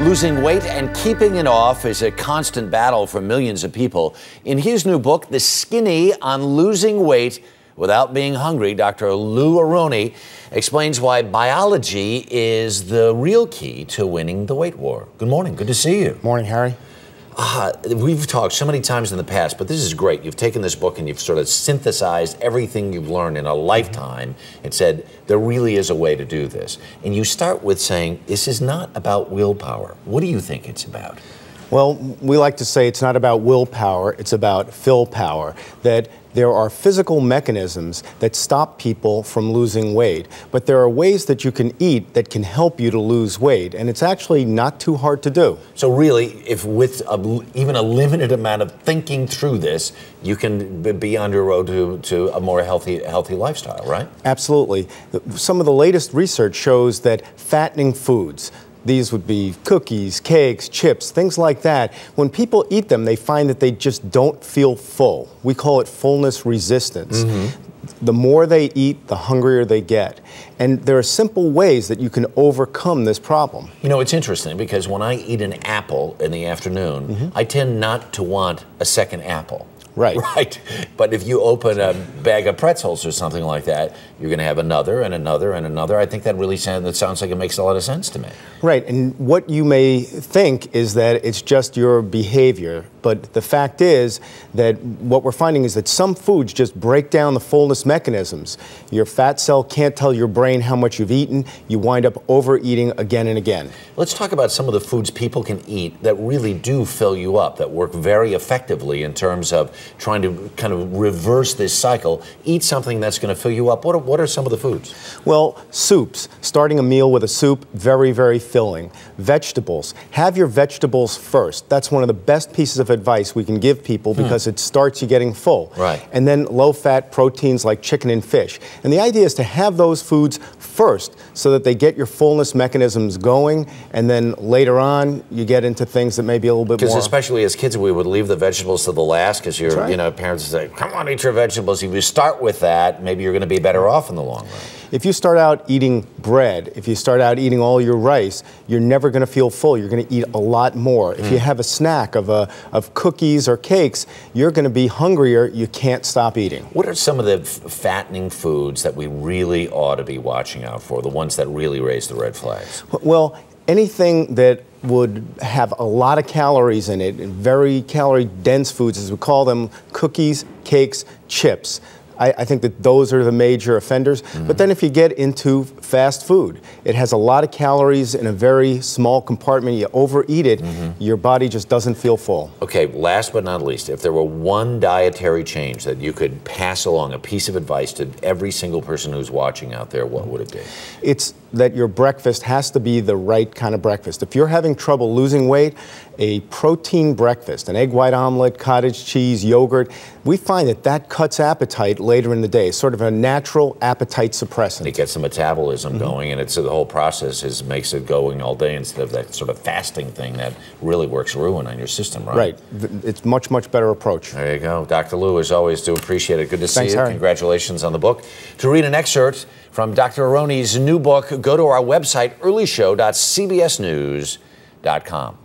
Losing weight and keeping it off is a constant battle for millions of people. In his new book, The Skinny on Losing Weight Without Being Hungry, Dr. Lou Aronne explains why biology is the real key to winning the weight war. Good morning. Good to see you. Morning, Harry. Uh, we've talked so many times in the past, but this is great. You've taken this book and you've sort of synthesized everything you've learned in a lifetime and said there really is a way to do this. And you start with saying this is not about willpower. What do you think it's about? Well, we like to say it's not about willpower, it's about fill power. That there are physical mechanisms that stop people from losing weight, but there are ways that you can eat that can help you to lose weight, and it's actually not too hard to do. So, really, if with a, even a limited amount of thinking through this, you can be on your road to, to a more healthy, healthy lifestyle, right? Absolutely. Some of the latest research shows that fattening foods, these would be cookies, cakes, chips, things like that. When people eat them, they find that they just don't feel full. We call it fullness resistance. Mm -hmm. The more they eat, the hungrier they get. And there are simple ways that you can overcome this problem. You know, it's interesting because when I eat an apple in the afternoon, mm -hmm. I tend not to want a second apple. Right. Right. But if you open a bag of pretzels or something like that, you're going to have another and another and another. I think that really that sounds like it makes a lot of sense to me. Right. And what you may think is that it's just your behavior. But the fact is that what we're finding is that some foods just break down the fullness mechanisms. Your fat cell can't tell your brain how much you've eaten. You wind up overeating again and again. Let's talk about some of the foods people can eat that really do fill you up, that work very effectively in terms of trying to kind of reverse this cycle, eat something that's going to fill you up. What are, what are some of the foods? Well, soups. Starting a meal with a soup, very, very filling. Vegetables. Have your vegetables first. That's one of the best pieces of advice we can give people hmm. because hmm. it starts you getting full. Right. And then low fat proteins like chicken and fish. And the idea is to have those foods first so that they get your fullness mechanisms going and then later on you get into things that may be a little bit more. Because especially as kids we would leave the vegetables to the last because you're, right. you know, parents say, come on, eat your vegetables. If you start with that, maybe you're going to be better off in the long run. If you start out eating bread, if you start out eating all your rice, you're never going to feel full. You're going to eat a lot more. Mm. If you mm. have a snack of, a, of cookies or cakes, you're going to be hungrier. You can't stop eating. What are some of the fattening foods that we really ought to be watching out for, the ones that really raise the red flags? Well, anything that would have a lot of calories in it, very calorie dense foods, as we call them, cookies, cakes, chips. I, I, think that those are the major offenders. Mm -hmm. But then if you get into fast food, it has a lot of calories in a very small compartment. You overeat it, mm -hmm. your body just doesn't feel full. Okay, last but not least, if there were one dietary change that you could pass along, a piece of advice to every single person who's watching out there, what would it be? It's that your breakfast has to be the right kind of breakfast. If you're having trouble losing weight, a protein breakfast, an egg white omelet, cottage cheese, yogurt, we find that that cuts appetite later in the day, sort of a natural appetite suppressant. It gets the metabolism mm -hmm. going, and it's the whole process is makes it going all day instead of that sort of fasting thing that really works ruin on your system, right? Right. It's much much better approach. There you go, Dr. Lou. As always, do appreciate it. Good to see Thanks, you. Harry. Congratulations on the book. To read an excerpt from Dr. Aronne's new book, go to our website earlyshow.cbsnews.com.